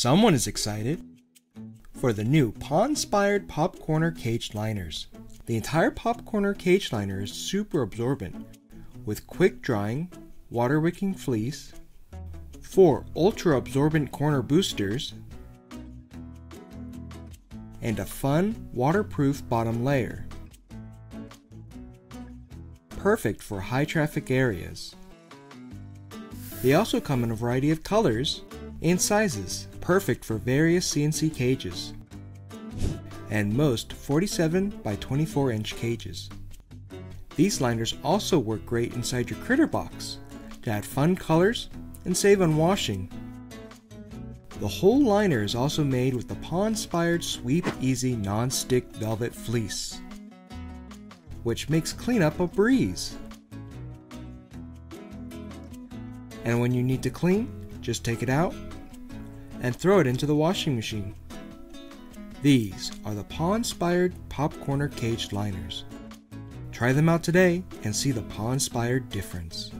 Someone is excited for the new Paw-inspired Popcorner Cage Liners. The entire Popcorner Cage Liner is super absorbent with quick drying, water wicking fleece, four ultra absorbent corner boosters, and a fun waterproof bottom layer. Perfect for high traffic areas. They also come in a variety of colors and sizes, perfect for various CNC cages, and most 47 by 24 inch cages. These liners also work great inside your critter box to add fun colors and save on washing. The whole liner is also made with the paw-inspired Sweep Easy non-stick velvet fleece, which makes cleanup a breeze. And when you need to clean, just take it out and throw it into the washing machine. These are the paw-inspired Popcorner Cage Liners. Try them out today and see the paw-inspired difference.